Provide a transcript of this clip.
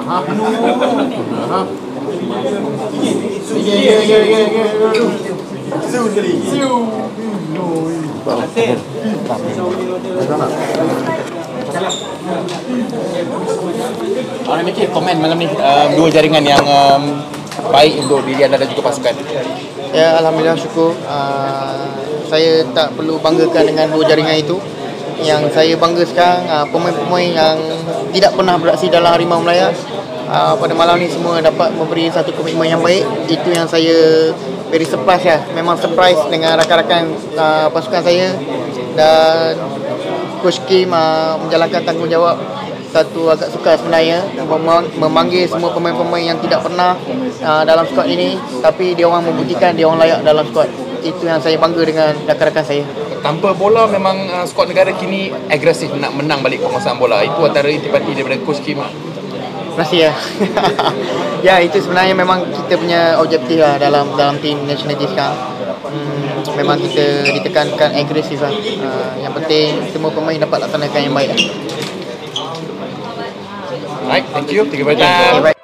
Aha. Aha. Ya ya ya ya ya. Siu sekali. Siu. Orang mikir komen malam ni um, dua jaringan yang um, baik untuk diri anda dan juga pasukan. Ya, Alhamdulillah syukur. Uh, saya tak perlu banggakan dengan dua jaringan itu. Yang saya bangga sekarang, uh, pemain-pemain yang tidak pernah beraksi dalam Harimau Melaya uh, pada malam ni semua dapat memberi satu komitmen yang baik. Itu yang saya very surprise ya. Memang surprise dengan rakan-rakan uh, pasukan saya dan Coach Kim uh, menjalankan tanggungjawab satu agak sukar sebenarnya memang- memanggil semua pemain-pemain yang tidak pernah uh, dalam skuad ini tapi dia orang membuktikan dia orang layak dalam skuad itu yang saya bangga dengan rakan-rakan saya Tanpa bola memang uh, skuad negara kini agresif nak menang balik penguasaan bola. Itu antara intipati daripada Coach Kim. terima kasih ya ya itu sebenarnya memang kita punya objektif lah dalam dalam tim national team sekarang hmm, memang kita ditekankan agresif lah uh, yang penting semua pemain dapat laksanakan yang baik lah. Alright, thank you. Thank you for your Okay, time. baik.